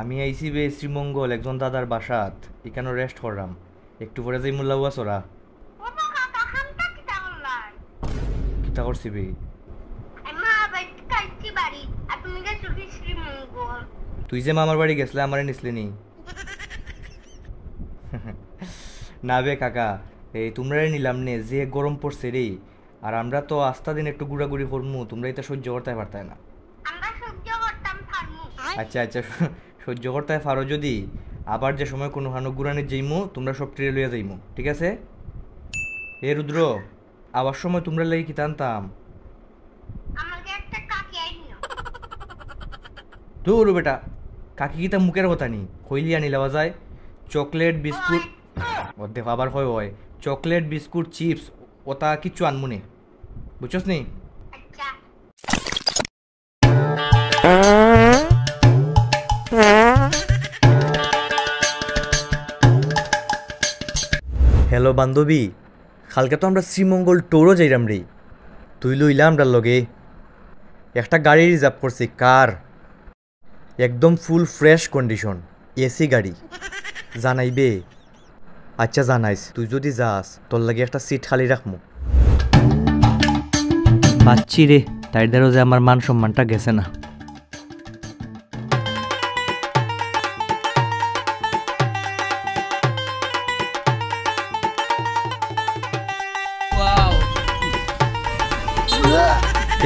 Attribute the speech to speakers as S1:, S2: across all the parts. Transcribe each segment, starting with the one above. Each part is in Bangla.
S1: আমি আইসি বে শ্রীমঙ্গল, একজন দাদার বাসাত। এখানে রেস্ট করলাম একটু পরে যাই মোল্লা চরা কিতা করছি বে? তুই যে মামার বাড়ি গেছলে, আমারে নিসলি নি? না বে কাকা, এই তোমরা নিলাম নে, যে গরম পড়ছে রে। আর আমরা তো আস্তা দিন একটু ঘুরাঘুরি করমু তোমরা এটা সহ্য করতে পারতাই না। আচ্ছা আচ্ছা সহ্য করতে পারো যদি। আবার যে সময় কোনো হানো গুরানি যাইমু তোমরা সব ট্রে লইয়া যাইমু ঠিক আছে? এ রুদ্র আবার সময় তোমরা লাগি কি টানতাম? দূর বেটা কাকি কিতা মুখের কথা নি? কইলি আনি লওয়া যায়। চকলেট বিস্কুট দেখো আবার হয় হয়। চকলেট বিস্কুট চিপস ওটা কিচ্ছু আনমু নে। বুঝছস নি? হ্যালো বান্ধবী, কালকে তো আমরা শ্রীমঙ্গল টোরও যাইরাম রে। তুই লইলা আমরা লগে। একটা গাড়ি রিজার্ভ করছি, কার? একদম ফুল ফ্রেশ কন্ডিশন এসি গাড়ি। জানাইবে? আচ্ছা জানাইস তুই যদি যাস, তোর লাগে একটা সিট খালি রাখমু। পাচ্ছি রে তাই দ্বারা যে আমার মান সম্মানটা গেছে না।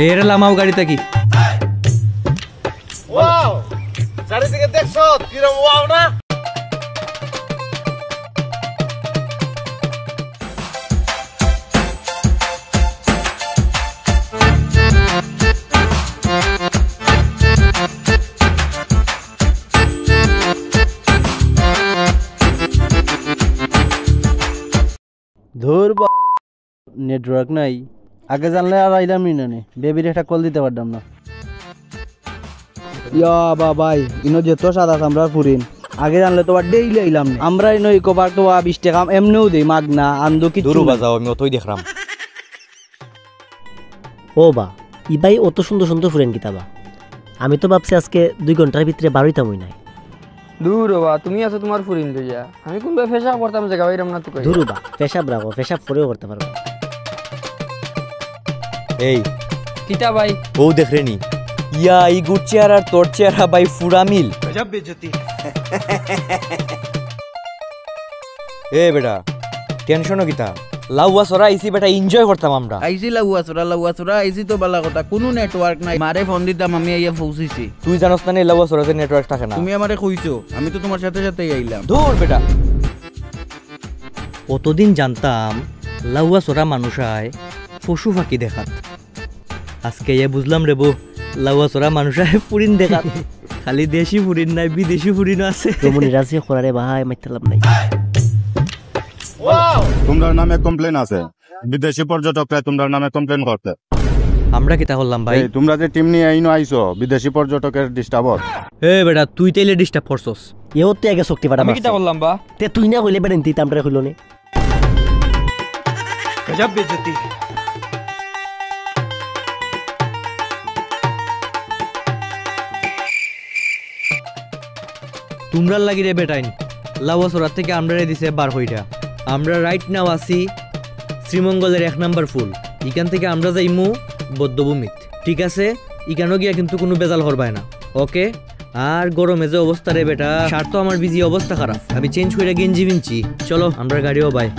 S1: এর লামাও গাড়িতে কি?
S2: ওয়াও চারিদিকে দেখছ? কিরম ওয়াও না?
S3: ধর নেটওয়ার্ক নাই। আগে জানলে আর আইলাম নি না। বেবির একটা কল দিতে পারতাম না। ইয়া বা ভাই ইনো যেত সাদা আমরা ফুরিন আগে জানলে তো আর ডেইলি আইলাম না। আমরা ইনো ইকোবার তো বিশ টাকা এমনিও দেই মাগ না আন্দো কি
S1: দূর বাজাও আমি অতই দেখলাম।
S4: ও বা ই ভাই অত সুন্দর সুন্দর ফুরেন কিতাবা। আমি তো ভাবছি আজকে দুই ঘণ্টার ভিতরে বারোইতাম হই নাই।
S5: দূর বা তুমি আছো তোমার ফুরিন লইয়া। আমি কোন ফেসা করতাম জায়গা বাইরাম না তো কই
S4: ধরু বা পেশাব রাখো পেশাব করেও করতে পারব।
S1: এই।
S5: কিতা ভাই?
S1: বউ দেখরে নি। ইয়া এই গুড চেয়ার আর তোর চেয়ারা বাই ফুরা মিল। এ বেটা টেনশনও কিতা? লাউয়া সরা আইসি বেটা এনজয় করতাম আমরা।
S6: আইসি লাগুয়া চোরা লাগুয়া চোরা আইসি তো বালা কথা। কোনো নেটওয়ার্ক নাই। মারে ফোন দিতাম আমি আইয়া পৌঁছিছি
S1: তুই জানোস না এই লাউয়া সরাতে নেটওয়ার্ক থাকে না।
S6: তুমি আমারে কইছো আমি তো তোমার সাথে সাথেই আইলাম।
S1: দূর বেটা। অতদিন জানতাম লাউয়া সরা মানুষায় পশু পাখি দেখাত। আজকে এ বুঝলাম রে বউ লাউয়া সরা মানুষায় ফুরিন দেখাত। খালি দেশি ফুরিন নাই বিদেশি ফুরিনও আছে।
S4: রমণী রাজি করারে ভাই মাইতালাম নাই।
S7: তোমরা নামে কমপ্লেন আছে। বিদেশি পর্যটকরা তোমরা নামে কমপ্লেন করতে
S1: আমরা কিতা করলাম ভাই?
S7: তোমরা যে টিম নিয়ে আইনো আইছো বিদেশি পর্যটকের ডিস্টার্বত
S1: এ বেটা তুই তাইলে ডিস্টার্ব করছস
S4: এও তো আগে শক্তি পাটা
S5: আমি কিতা করলাম বা?
S4: তে তুই না কইলে বেড়েন তুই তামরে কইল নে
S1: তোমরা লাগি রে বেটাইন। সরার থেকে আমরা রে দিছে বার হইটা আমরা রাইট নাও আছি শ্রীমঙ্গলের এক নাম্বার ফুল। এখান থেকে আমরা যাইমু বদ্ধভূমিত। ঠিক আছে? ইখানো গিয়া কিন্তু কোনো বেজাল হরবায় না। ওকে? আর গরমে যে অবস্থা রে বেটা, সার তো আমার বিজি অবস্থা খারাপ। আমি চেঞ্জ করে গেঞ্জি ভিনছি চলো, আমরা গাড়িও বাই।